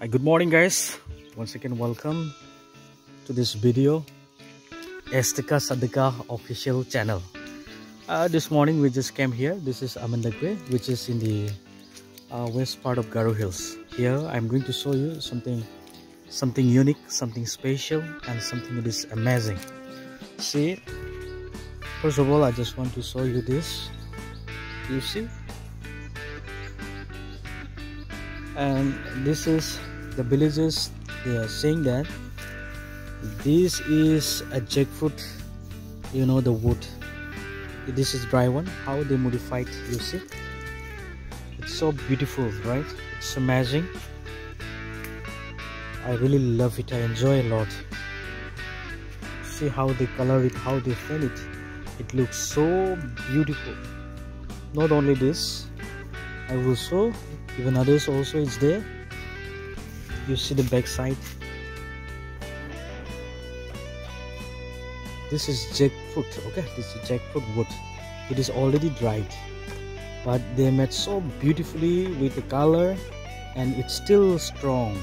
Hi, good morning guys. Once again welcome to this video Estika Sadika official channel. Uh, this morning we just came here. This is Amandagwe which is in the uh, west part of Garo Hills. Here I'm going to show you something something unique something special and something that is amazing. See first of all I just want to show you this. You see and this is the villagers they are saying that this is a jackfruit you know the wood. This is dry one. How they modified you see? It's so beautiful right? It's amazing. I really love it. I enjoy a lot. See how they color it how they fill it. It looks so beautiful. Not only this i will show even others also is there. You see the back side this is jackfruit okay? This is jackfruit wood. It is already dried but they made so beautifully with the color and it's still strong.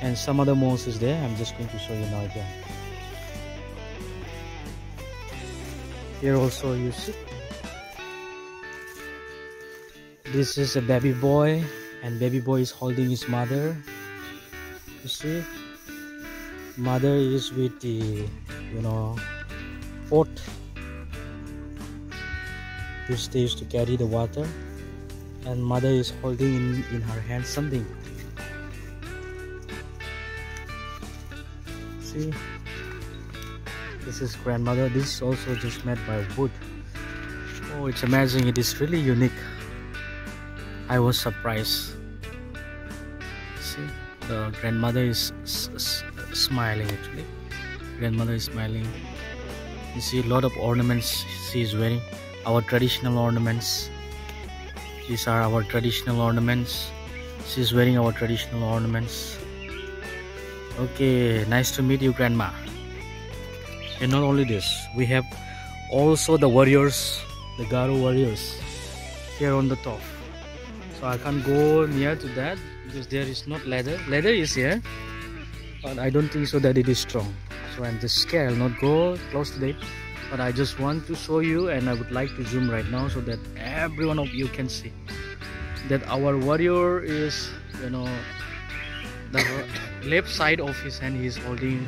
And some other moss is there. I'm just going to show you now again. Here also you see this is a baby boy and baby boy is holding his mother. You see? Mother is with the you know pot they used to carry the water. And mother is holding in, in her hand something. See? This is grandmother. This is also just made by wood. Oh it's amazing. It is really unique I was surprised. See, the grandmother is smiling actually. Grandmother is smiling. You see a lot of ornaments she is wearing. Our traditional ornaments. These are our traditional ornaments. She is wearing our traditional ornaments. Okay, nice to meet you, Grandma. And not only this, we have also the warriors, the Garo warriors here on the top so I can't go near to that because there is not leather. Leather is here but I don't think so that it is strong. So I'm just scared. I'll not go close to it but I just want to show you and I would like to zoom right now so that every one of you can see that our warrior is you know the left side of his hand he is holding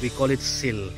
we call it seal